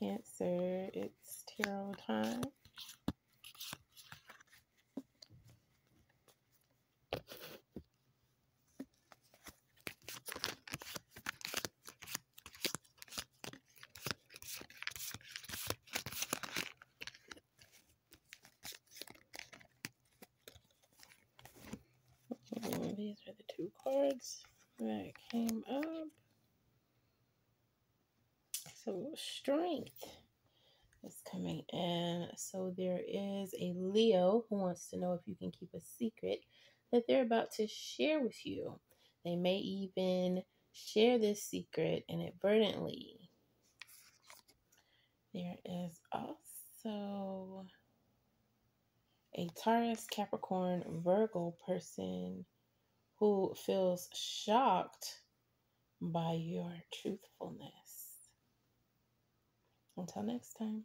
Cancer, it's tarot time. these are the two cards that came up. So strength is coming in. So there is a Leo who wants to know if you can keep a secret that they're about to share with you. They may even share this secret inadvertently. There is also a Taurus, Capricorn, Virgo person who feels shocked by your truthfulness. Until next time.